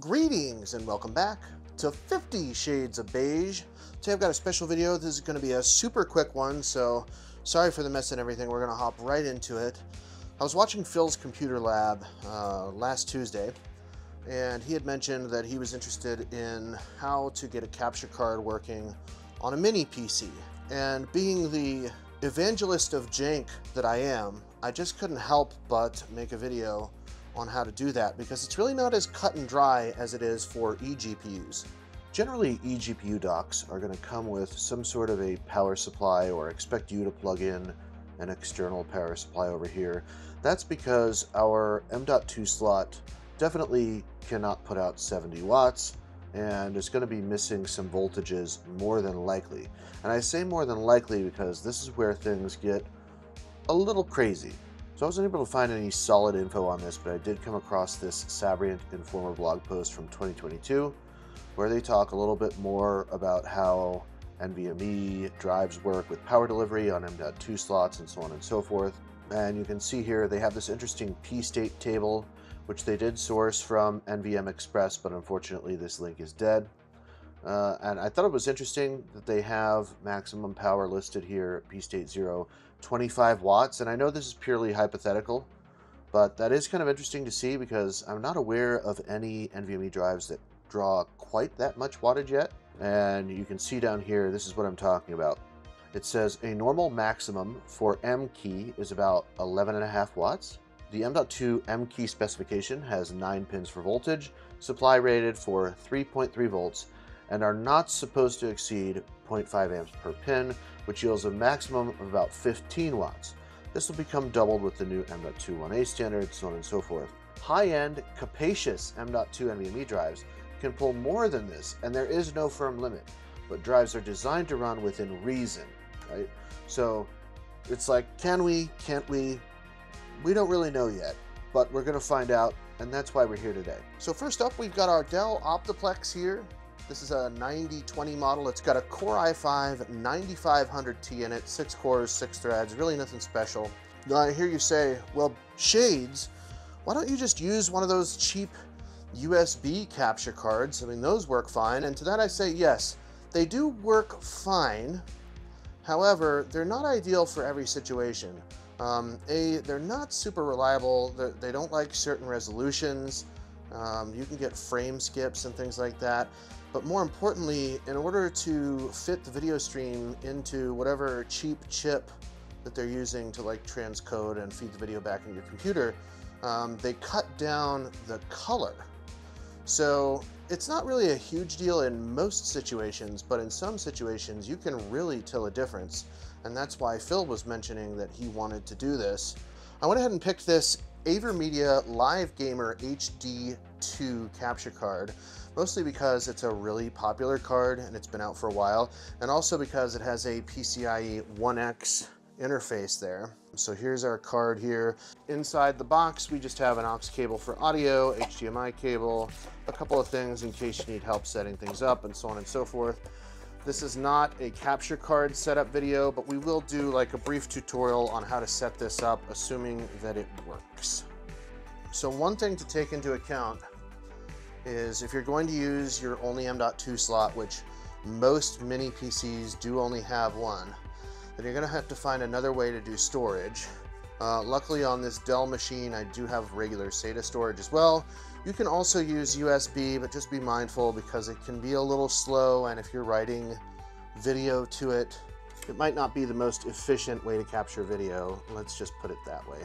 Greetings and welcome back to 50 Shades of Beige. Today I've got a special video. This is going to be a super quick one, so sorry for the mess and everything. We're going to hop right into it. I was watching Phil's Computer Lab uh, last Tuesday, and he had mentioned that he was interested in how to get a capture card working on a mini PC. And being the evangelist of jank that I am, I just couldn't help but make a video on how to do that because it's really not as cut and dry as it is for eGPUs. Generally, eGPU docks are going to come with some sort of a power supply or expect you to plug in an external power supply over here. That's because our M.2 slot definitely cannot put out 70 watts and it's going to be missing some voltages more than likely. And I say more than likely because this is where things get a little crazy. So I wasn't able to find any solid info on this, but I did come across this Sabrent Informer blog post from 2022 where they talk a little bit more about how NVMe drives work with power delivery on M.2 slots and so on and so forth. And you can see here they have this interesting p-state table which they did source from NVM Express, but unfortunately this link is dead. Uh, and I thought it was interesting that they have maximum power listed here at p-state 0 25 watts. And I know this is purely hypothetical, but that is kind of interesting to see because I'm not aware of any NVMe drives that draw quite that much wattage yet. And you can see down here, this is what I'm talking about. It says a normal maximum for M key is about 11.5 watts. The M.2 M key specification has 9 pins for voltage, supply rated for 3.3 volts, and are not supposed to exceed 0.5 amps per pin, which yields a maximum of about 15 watts. This will become doubled with the new M.2 1A standard, so on and so forth. High-end, capacious M.2 NVMe drives can pull more than this, and there is no firm limit, but drives are designed to run within reason, right? So it's like, can we, can't we? We don't really know yet, but we're to find out, and that's why we're here today. So first up, we've got our Dell Optiplex here. This is a 9020 model. It's got a Core i5 9500T in it, six cores, six threads, really nothing special. Now I hear you say, well, shades, why don't you just use one of those cheap USB capture cards? I mean, those work fine. And to that I say, yes, they do work fine. However, they're not ideal for every situation. Um, a, they're not super reliable. They're, they do not like certain resolutions. Um, you can get frame skips and things like that. But more importantly, in order to fit the video stream into whatever cheap chip that they're using to like transcode and feed the video back into your computer, um, they cut down the color. So it's not really a huge deal in most situations, but in some situations you can really tell a difference. And that's why Phil was mentioning that he wanted to do this. I went ahead and picked this AverMedia Live Gamer HD2 capture card, mostly because it's a really popular card and it's been out for a while, and also because it has a PCIe 1X interface there. So here's our card here. Inside the box, we just have an aux cable for audio, HDMI cable, a couple of things in case you need help setting things up, and so on and so forth. This is not a capture card setup video, but we will do like a brief tutorial on how to set this up, assuming that it works. So one thing to take into account is if you're going to use your only M.2 slot, which most mini PCs do only have one, then you're going to have to find another way to do storage. Uh, luckily on this Dell machine, I do have regular SATA storage as well. You can also use USB, but just be mindful because it can be a little slow, and if you're writing video to it, it might not be the most efficient way to capture video. Let's just put it that way.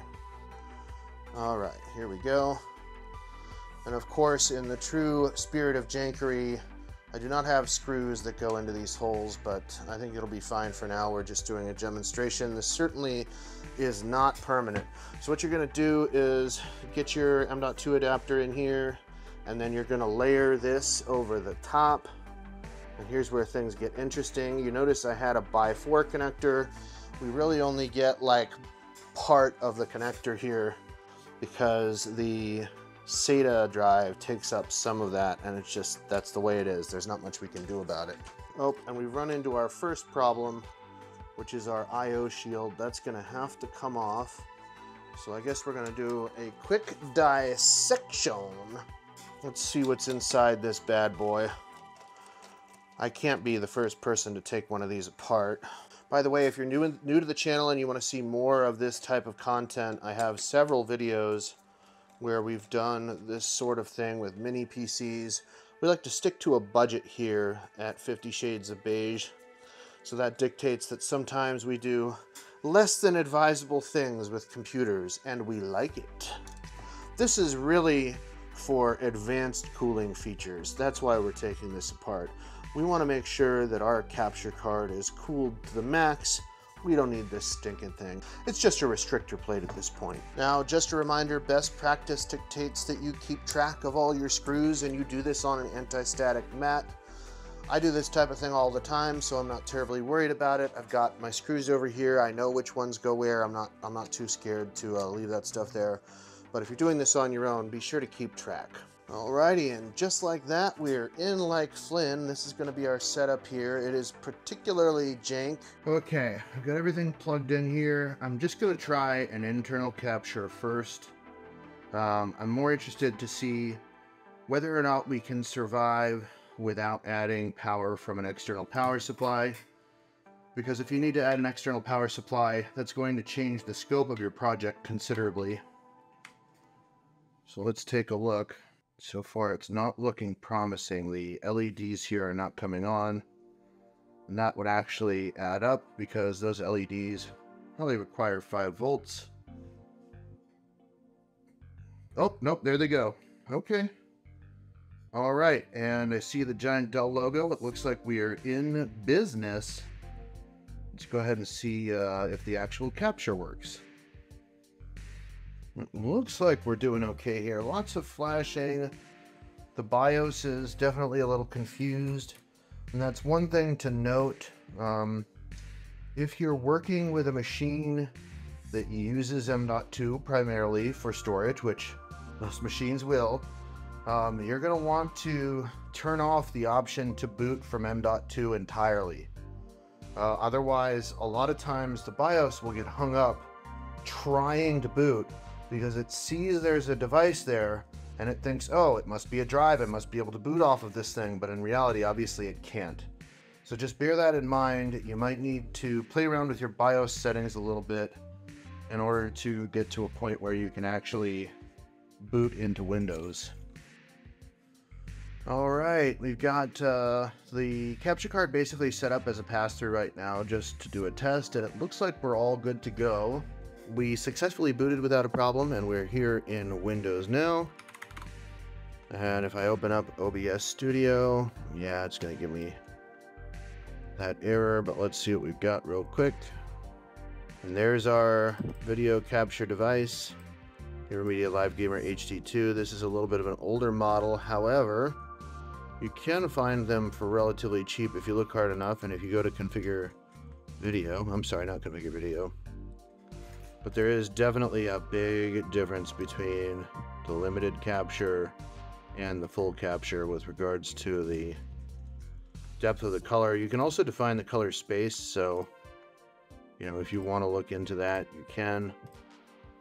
All right, here we go. And of course, in the true spirit of jankery, I do not have screws that go into these holes, but I think it'll be fine for now. We're just doing a demonstration. This certainly is not permanent. So what you're gonna do is get your M.2 adapter in here, and then you're gonna layer this over the top. And here's where things get interesting. You notice I had a by 4 connector. We really only get like part of the connector here because the SATA drive takes up some of that and it's just, that's the way it is. There's not much we can do about it. Oh, and we run into our first problem, which is our IO shield. That's gonna have to come off. So I guess we're gonna do a quick dissection. Let's see what's inside this bad boy. I can't be the first person to take one of these apart. By the way, if you're new, in, new to the channel and you want to see more of this type of content, I have several videos where we've done this sort of thing with mini PCs. We like to stick to a budget here at 50 Shades of Beige. So that dictates that sometimes we do less than advisable things with computers, and we like it. This is really for advanced cooling features. That's why we're taking this apart. We want to make sure that our capture card is cooled to the max. We don't need this stinking thing. It's just a restrictor plate at this point. Now, just a reminder, best practice dictates that you keep track of all your screws and you do this on an anti-static mat. I do this type of thing all the time, so I'm not terribly worried about it. I've got my screws over here. I know which ones go where. I'm not, I'm not too scared to uh, leave that stuff there. But if you're doing this on your own, be sure to keep track. Alrighty, and just like that, we're in like Flynn. This is going to be our setup here. It is particularly jank. Okay, I've got everything plugged in here. I'm just going to try an internal capture first. Um, I'm more interested to see whether or not we can survive without adding power from an external power supply. Because if you need to add an external power supply, that's going to change the scope of your project considerably. So let's take a look. So far, it's not looking promising. The LEDs here are not coming on. And that would actually add up because those LEDs probably require 5 volts. Oh, nope, there they go. Okay. All right, and I see the giant Dell logo. It looks like we are in business. Let's go ahead and see uh, if the actual capture works. It looks like we're doing okay here. Lots of flashing. The BIOS is definitely a little confused. And that's one thing to note. Um, if you're working with a machine that uses M.2 primarily for storage, which most machines will, um, you're going to want to turn off the option to boot from M.2 entirely. Uh, otherwise, a lot of times the BIOS will get hung up trying to boot because it sees there's a device there and it thinks, oh, it must be a drive, it must be able to boot off of this thing, but in reality, obviously it can't. So just bear that in mind. You might need to play around with your BIOS settings a little bit in order to get to a point where you can actually boot into Windows. All right, we've got uh, the capture card basically set up as a pass-through right now just to do a test, and it looks like we're all good to go we successfully booted without a problem and we're here in Windows now. And if I open up OBS Studio, yeah, it's going to give me that error, but let's see what we've got real quick. And there's our video capture device, Media Live Gamer HD2. This is a little bit of an older model, however, you can find them for relatively cheap if you look hard enough, and if you go to configure video, I'm sorry, not configure video, but there is definitely a big difference between the limited capture and the full capture with regards to the depth of the color. You can also define the color space, so you know, if you want to look into that, you can.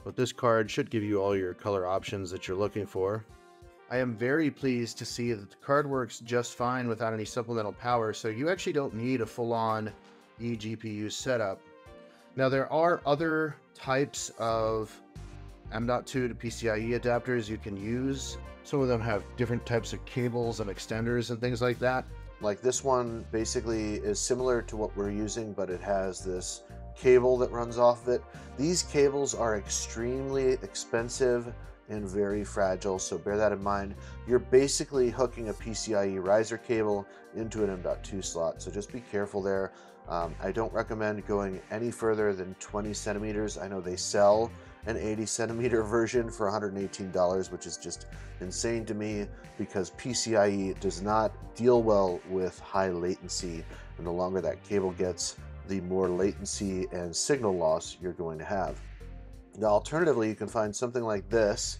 But this card should give you all your color options that you're looking for. I am very pleased to see that the card works just fine without any supplemental power, so you actually don't need a full-on eGPU setup. Now there are other types of M.2 to PCIe adapters you can use. Some of them have different types of cables and extenders and things like that. Like this one basically is similar to what we're using, but it has this cable that runs off of it. These cables are extremely expensive and very fragile, so bear that in mind. You're basically hooking a PCIe riser cable into an M.2 slot, so just be careful there. Um, I don't recommend going any further than 20 centimeters. I know they sell an 80 centimeter version for $118, which is just insane to me because PCIe does not deal well with high latency. And the longer that cable gets, the more latency and signal loss you're going to have. Now, alternatively, you can find something like this,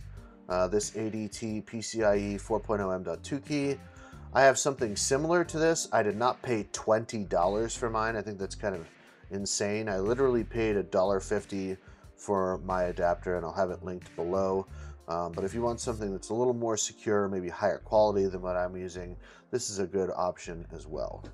uh, this ADT PCIe 4.0 M.2 key. I have something similar to this. I did not pay $20 for mine. I think that's kind of insane. I literally paid $1.50 for my adapter and I'll have it linked below. Um, but if you want something that's a little more secure, maybe higher quality than what I'm using, this is a good option as well.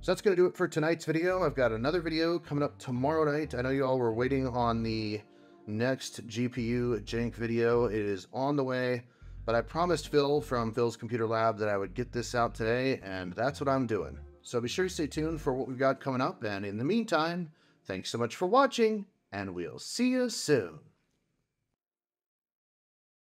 So that's going to do it for tonight's video. I've got another video coming up tomorrow night. I know you all were waiting on the next GPU Jank video. It is on the way, but I promised Phil from Phil's Computer Lab that I would get this out today, and that's what I'm doing. So be sure to stay tuned for what we've got coming up, and in the meantime, thanks so much for watching, and we'll see you soon.